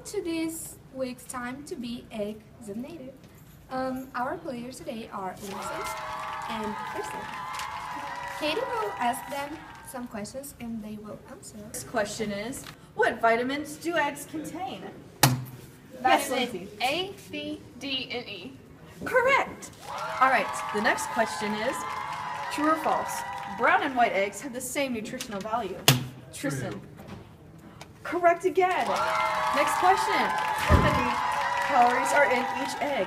welcome to this week's Time to Be egg Examinated. Um, our players today are Vincent and Kristen. Katie will ask them some questions and they will answer. This question is, what vitamins do eggs contain? Yes, Vitamin Lindsay. A, C, D, and E. Correct. All right, the next question is, true or false? Brown and white eggs have the same nutritional value. Tristan. Correct again. Next question. How many calories are in each egg?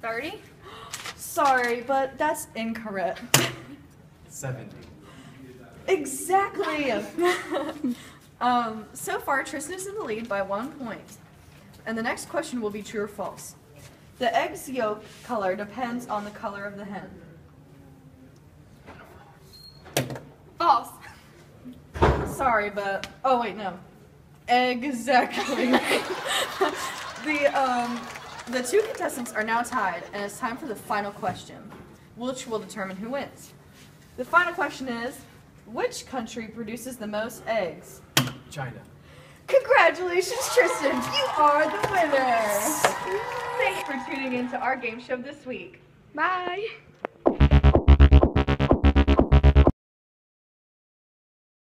30. Sorry, but that's incorrect. 70. Exactly. um, so far, Tristan is in the lead by one point. And the next question will be true or false. The egg's yolk color depends on the color of the hen. False. Sorry, but oh wait, no. Exactly. the um, the two contestants are now tied, and it's time for the final question, which will determine who wins. The final question is, which country produces the most eggs? China. Congratulations, Tristan! You are the winner! Thanks for tuning in to our game show this week. Bye.